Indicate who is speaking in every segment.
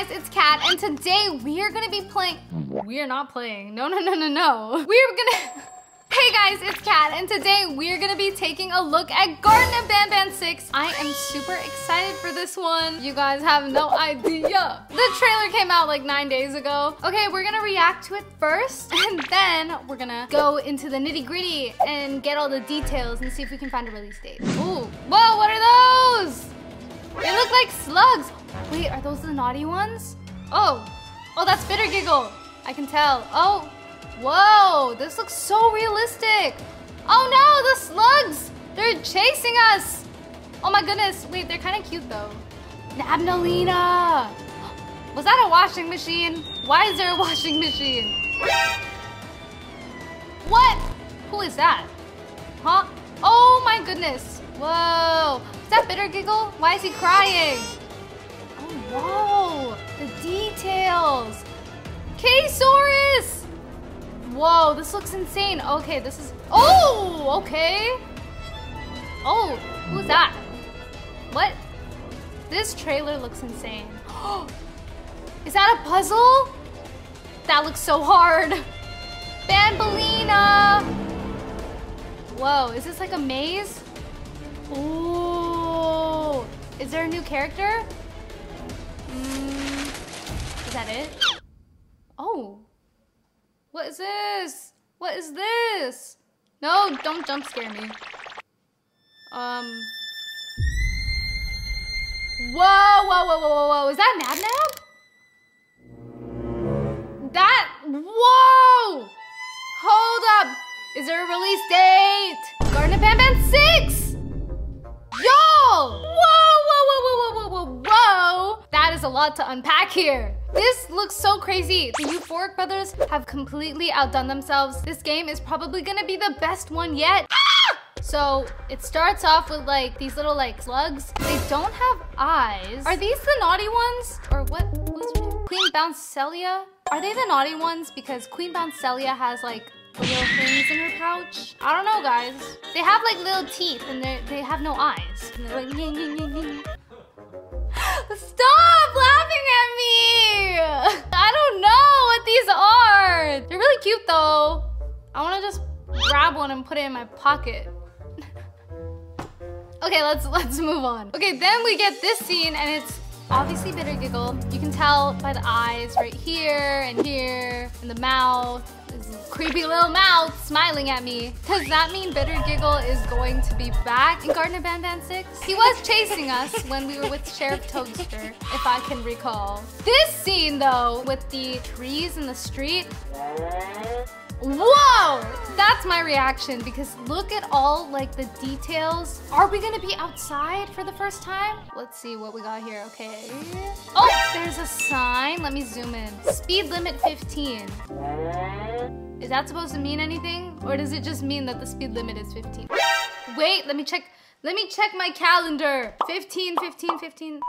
Speaker 1: guys, it's Kat, and today we are gonna be playing. We are not playing. No, no, no, no, no. We're gonna. Hey guys, it's Kat, and today we're gonna be taking a look at Garten of Banban 6. I am super excited for this one. You guys have no idea. The trailer came out like nine days ago. Okay, we're gonna react to it first, and then we're gonna go into the nitty gritty and get all the details and see if we can find a release date. Ooh, whoa, what are those? They look like slugs. Wait, are those the naughty ones? Oh, oh, that's Bitter Giggle. I can tell. Oh, whoa, this looks so realistic. Oh no, the slugs, they're chasing us. Oh my goodness, wait, they're kind of cute though. Nabnaleena. Was that a washing machine? Why is there a washing machine? What? Who is that? Huh? Oh my goodness. Whoa. That Bitter Giggle? Why is he crying? Oh, whoa. The details. K-Saurus! Whoa, this looks insane. Okay, this is... Oh, okay. Oh, who's that? What? This trailer looks insane. is that a puzzle? That looks so hard. Banbaleena! Whoa, is this like a maze? Ooh, is there a new character? Mm, is that it? Oh, what is this? What is this? No, don't jump scare me. Um. Whoa, whoa, whoa, whoa, whoa, whoa. Is that Nab Nab? That, whoa! Hold up. Is there a release date? Garten of Banban 6! Y'all! Whoa, whoa, whoa, whoa, whoa, whoa, whoa, A lot to unpack here. This looks so crazy. The Euphoric Brothers have completely outdone themselves. This game is probably gonna be the best one yet. So it starts off with like these little like slugs. They don't have eyes. Are these the naughty ones? Or what? Name? Queen Bouncelia? Are they the naughty ones? Because Queen Bouncelia has like little things in her pouch. I don't know, guys. They have like little teeth and they they have no eyes. And they're like. Stop laughing at me! I don't know what these are. They're really cute though. I wanna just grab one and put it in my pocket. okay, let's let's move on. Okay, then we get this scene and it's obviously Bitter Giggle. You can tell by the eyes right here and here and the mouth creepy little mouth smiling at me. Does that mean Bitter Giggle is going to be back in Garten of Banban 6? He was chasing us when we were with Sheriff Toadster, if I can recall. This scene though, with the trees in the street, Whoa! That's my reaction because look at all like the details. Are we gonna be outside for the first time? Let's see what we got here, okay. Oh, there's a sign. Let me zoom in. Speed limit 15. Is that supposed to mean anything? Or does it just mean that the speed limit is 15? Wait, let me check. Let me check my calendar. 15, 15, 15.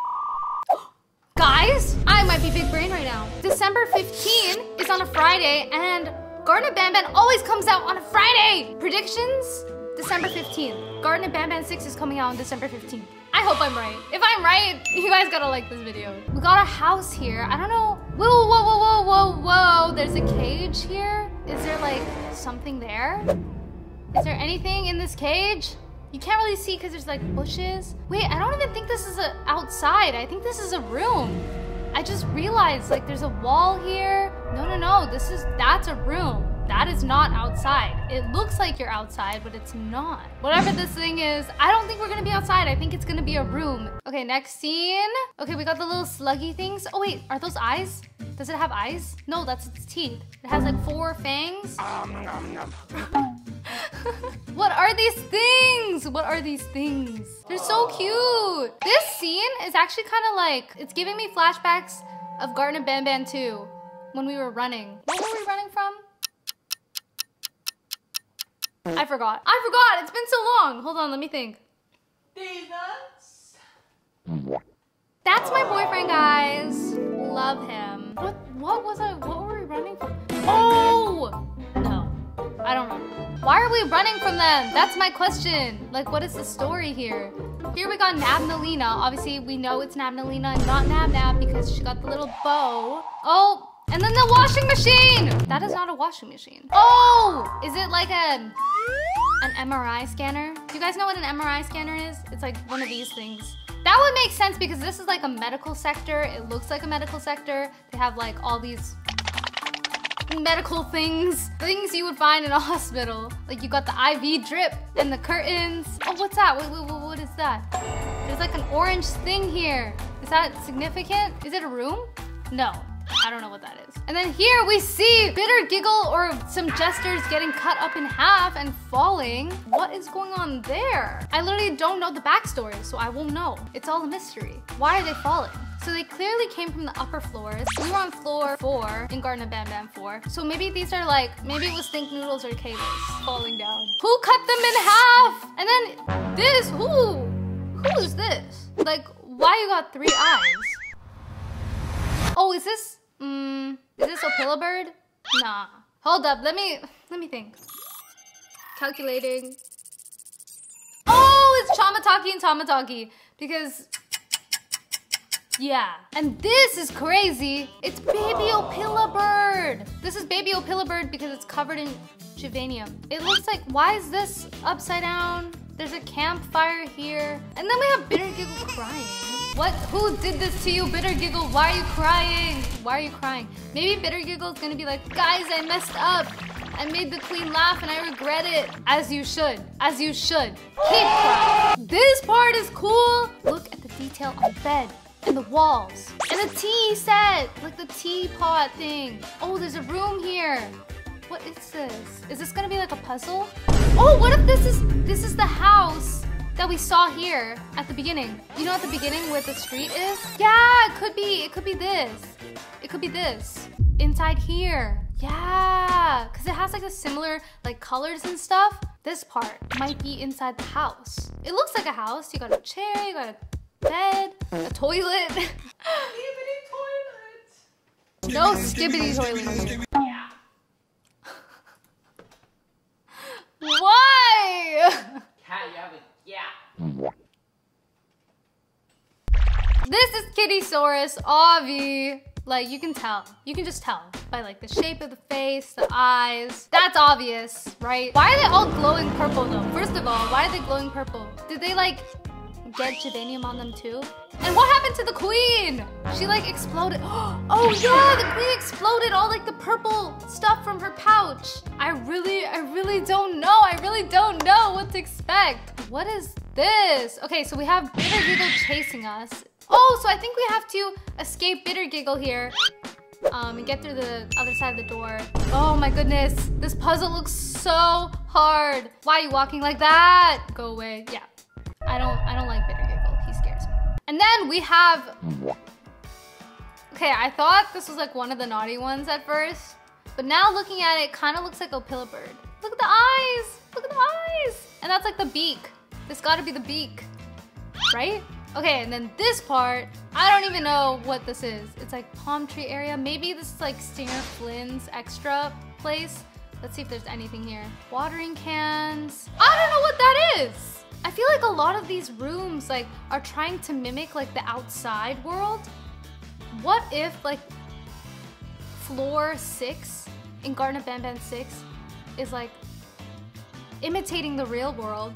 Speaker 1: Guys, I might be big brain right now. December 15 is on a Friday and Garten of Banban always comes out on a Friday. Predictions? December 15th. Garten of Banban 6 is coming out on December 15th. I hope I'm right. If I'm right, you guys gotta like this video. We got a house here. I don't know. Whoa, whoa, whoa, whoa, whoa, whoa. There's a cage here. Is there like something there? Is there anything in this cage? You can't really see because there's like bushes. Wait, I don't even think this is a outside. I think this is a room. I just realized like there's a wall here. No, no, no. This is, that's a room. That is not outside. It looks like you're outside, but it's not. Whatever this thing is, I don't think we're gonna be outside. I think it's gonna be a room. Okay, next scene. Okay, we got the little sluggy things. Oh wait, are those eyes? Does it have eyes? No, that's its teeth. It has like four fangs. what are these things? What are these things? They're so cute. This scene is actually kind of like, it's giving me flashbacks of Garten of Banban 2 when we were running. What were we running from? I forgot. I forgot. It's been so long. Hold on, let me think. Davis. That's my boyfriend, guys. Love him. What what was I what were we running from? Oh no. I don't know. Why are we running from them? That's my question. Like what is the story here? Here we got Nabnaleena. Obviously, we know it's Nabnaleena and not Nab Nab because she got the little bow. Oh, and then the washing machine. That is not a washing machine. Oh, is it like a an MRI scanner? Do you guys know what an MRI scanner is? It's like one of these things. That would make sense because this is like a medical sector. It looks like a medical sector. They have like all these medical things, things you would find in a hospital. Like you got the IV drip and the curtains. Oh, what's that? Wait, wait, wait, what is that? There's like an orange thing here. Is that significant? Is it a room? No. I don't know what that is. And then here we see Bitter Giggle or some jesters getting cut up in half and falling. What is going on there? I literally don't know the backstory, so I won't know. It's all a mystery. Why are they falling? So they clearly came from the upper floors. We were on floor four in Garten of Banban 4. So maybe these are like, maybe it was Think Noodles or Kalis falling down. Who cut them in half? And then this, who? Who is this? Like, why you got three eyes? Oh, is this, mm, is this a pillow bird? Nah. Hold up, let me, let me think. Calculating. Oh, it's Chamataki and Tamataki because yeah. And this is crazy. It's Baby Opila Bird. This is Baby Opila Bird because it's covered in Givanium. It looks like, why is this upside down? There's a campfire here. And then we have Bitter Giggle crying. What? Who did this to you, Bitter Giggle? Why are you crying? Why are you crying? Maybe Bitter Giggle is gonna be like, guys, I messed up. I made the queen laugh and I regret it. As you should. As you should. Keep crying. This part is cool. Look at the detail on the bed and the walls. And the tea set, like the teapot thing. Oh, there's a room here. What is this? Is this gonna be like a puzzle? Oh, what if this is this is the house that we saw here at the beginning? You know at the beginning where the street is? Yeah, it could be, it could be this. It could be this. Inside here. Yeah, because it has like a similar like colors and stuff. This part might be inside the house. It looks like a house. You got a chair, you got a bed, a toilet. Skibidi toilet. No skibidi toilet. Why?
Speaker 2: Cat, you have a yeah.
Speaker 1: This is Kittysaurus, Avi. Like, you can tell. You can just tell by like the shape of the face, the eyes. That's obvious, right? Why are they all glowing purple though? First of all, why are they glowing purple? Did they like get Givanium on them too? And what happened to the queen? She like exploded. Oh yeah, the queen exploded all like the purple stuff from her pouch. I really, I really don't know. I really don't know what to expect. What is this? Okay, so we have Bitter Giggle chasing us. Oh, so I think we have to escape Bitter Giggle here. Um, and get through the other side of the door. Oh my goodness, this puzzle looks so hard. Why are you walking like that? Go away. Yeah, I don't And then we have Okay, I thought this was like one of the naughty ones at first. But now looking at it, kind of looks like Opila Bird. Look at the eyes! Look at the eyes! And that's like the beak. This gotta be the beak. Right? Okay, and then this part, I don't even know what this is. It's like palm tree area. Maybe this is like Stinger Flynn's extra place. Let's see if there's anything here. Watering cans. I don't know what that is. I feel like a lot of these rooms like are trying to mimic like the outside world. What if like floor six in Garten of Banban 6 is like imitating the real world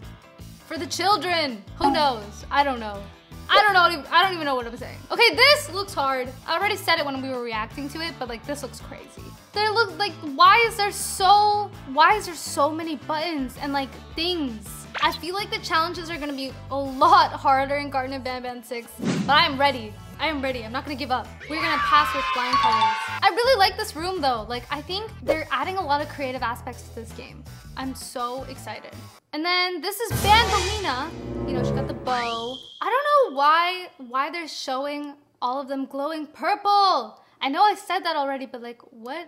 Speaker 1: for the children? Who knows? I don't know. I don't know. I don't even know what I'm saying. Okay, this looks hard. I already said it when we were reacting to it, but like this looks crazy. There look like why is there so why is there so many buttons and like things? I feel like the challenges are gonna be a lot harder in Garten of Banban 6, but I'm ready. I am ready. I'm not gonna give up. We're gonna pass with flying colors. I really like this room though. Like, I think they're adding a lot of creative aspects to this game. I'm so excited. And then this is Banbaleena. You know, she got the bow. I don't know why, why they're showing all of them glowing purple. I know I said that already, but like, what,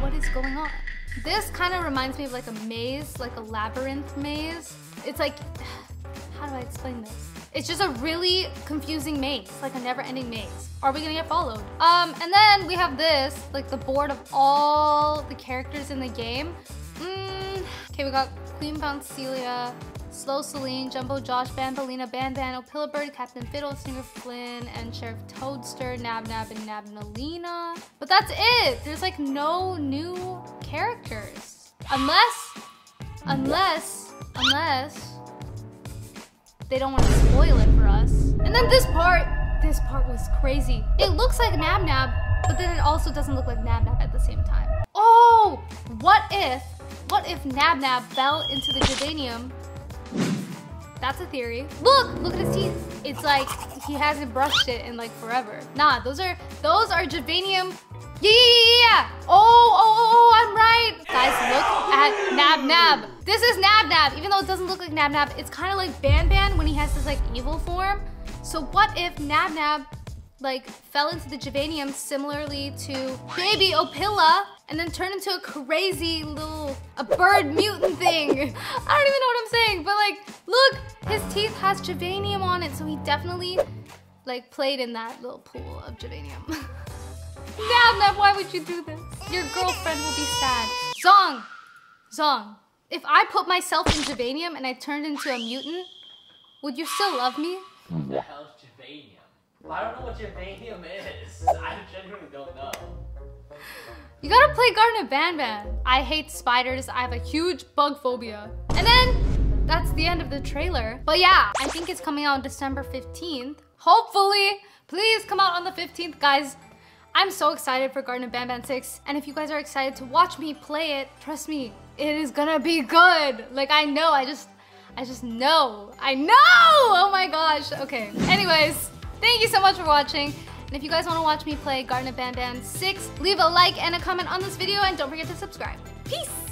Speaker 1: what is going on? This kind of reminds me of like a maze, like a labyrinth maze. It's like, how do I explain this? It's just a really confusing maze, like a never-ending maze. Are we gonna get followed? Um, and then we have this, like the board of all the characters in the game. Mm, okay, we got Queen Bouncelia, Slow Seline, Jumbo Josh, Banbaleena, Ban Ban, Opila Bird, Captain Fiddle, Stinger Flynn, and Sheriff Toadster, Nab Nab, and Nabnaleena. But that's it. There's like no new characters. Unless, unless, unless they don't want to spoil it for us. And then this part, this part was crazy. It looks like Nab Nab, but then it also doesn't look like Nab Nab at the same time. Oh, what if, what if Nab Nab fell into the Givanium? That's a theory. Look, look at his teeth. It's like he hasn't brushed it in like forever. Nah, those are, those are Givanium. yeah, yeah, yeah, Oh, oh, oh, oh, I'm right. Guys, look at Nab Nab. This is Nab Nab. Even though it doesn't look like Nab Nab, it's kind of like Ban Ban when he has this like evil form. So what if Nab Nab like fell into the Givanium similarly to baby Opila and then turn into a crazy little a bird mutant thing. I don't even know what I'm saying, but like look, his teeth has Givanium on it, so he definitely like played in that little pool of Givanium. Nab Nab, why would you do this? Your girlfriend will be sad. Zong! Zong, if I put myself in Givanium and I turned into a mutant, would you still love me?
Speaker 2: What the hell is Givanium? I don't know what Juvanium is. I genuinely don't know.
Speaker 1: You gotta play Garten Banban. I hate spiders. I have a huge bug phobia. And then that's the end of the trailer. But yeah, I think it's coming out December 15th. Hopefully, please come out on the 15th, guys. I'm so excited for Garten Banban 6, and if you guys are excited to watch me play it, trust me, it is gonna be good. Like, I know, I just, I just know. I know! Oh my gosh, okay. Anyways, thank you so much for watching. And if you guys wanna watch me play Garten Banban 6, leave a like and a comment on this video, and don't forget to subscribe. Peace!